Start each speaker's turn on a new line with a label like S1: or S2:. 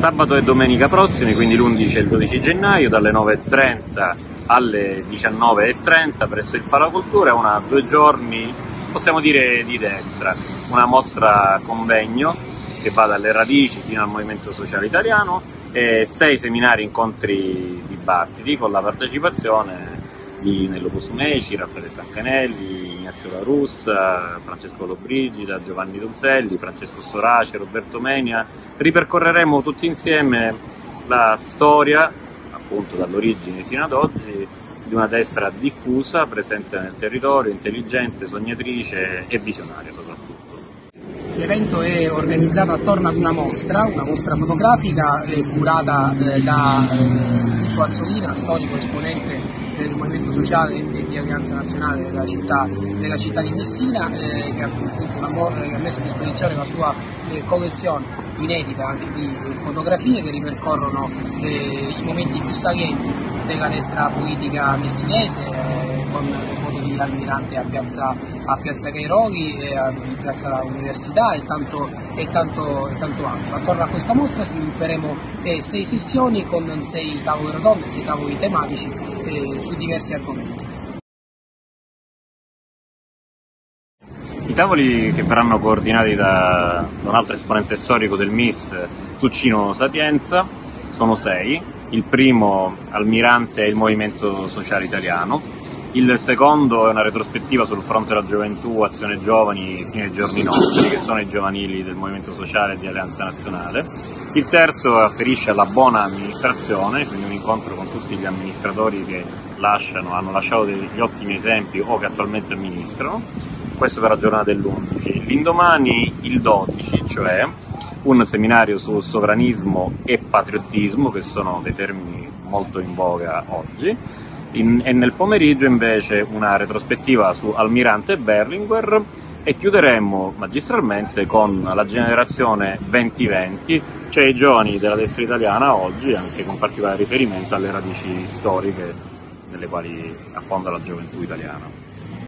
S1: Sabato e domenica prossimi, quindi l'11 e il 12 gennaio, dalle 9.30 alle 19.30 presso il Palacultura, una due giorni, possiamo dire di destra, una mostra convegno che va dalle radici fino al Movimento Sociale Italiano e sei seminari, incontri, dibattiti con la partecipazione di Nello Cosumeci, Raffaele Stancanelli, Ignazio La Russa, Francesco Lobrigida, Giovanni Donzelli, Francesco Storace, Roberto Menia. Ripercorreremo tutti insieme la storia, appunto dall'origine sino ad oggi, di una destra diffusa, presente nel territorio, intelligente, sognatrice e visionaria soprattutto.
S2: L'evento è organizzato attorno ad una mostra, una mostra fotografica eh, curata eh, da eh, Nico Azzolina, storico esponente Movimento Sociale e di Alleanza Nazionale della città, della città di Messina, eh, che, ha, ha, messo a disposizione la sua eh, collezione inedita anche di eh, fotografie che ripercorrono i momenti più salienti della destra politica messinese con le foto di Almirante a Piazza, a piazza Cairoli, e a Piazza Università e tanto, e, tanto, e tanto, altro. Attorno a questa mostra svilupperemo eh, sei sessioni con sei tavole rotonde, sei tavoli tematici eh, su diversi argomenti.
S1: I tavoli che verranno coordinati da, da un altro esponente storico del MIS, Tuccino Sapienza, sono sei. Il primo, Almirante e il Movimento Sociale Italiano, il secondo è una retrospettiva sul fronte della gioventù, azione giovani, sino ai giorni nostri, che sono i giovanili del Movimento Sociale e di Alleanza Nazionale. Il terzo afferisce alla buona amministrazione, quindi un incontro con tutti gli amministratori che lasciano, hanno lasciato degli ottimi esempi o che attualmente amministrano. Questo per la giornata dell'11. L'indomani il 12, cioè un seminario sul sovranismo e patriottismo, che sono dei termini molto in voga oggi in, e nel pomeriggio invece una retrospettiva su Almirante Berlinguer e chiuderemo magistralmente con la generazione 2020, cioè i giovani della destra italiana oggi, anche con particolare riferimento alle radici storiche nelle quali affonda la gioventù italiana.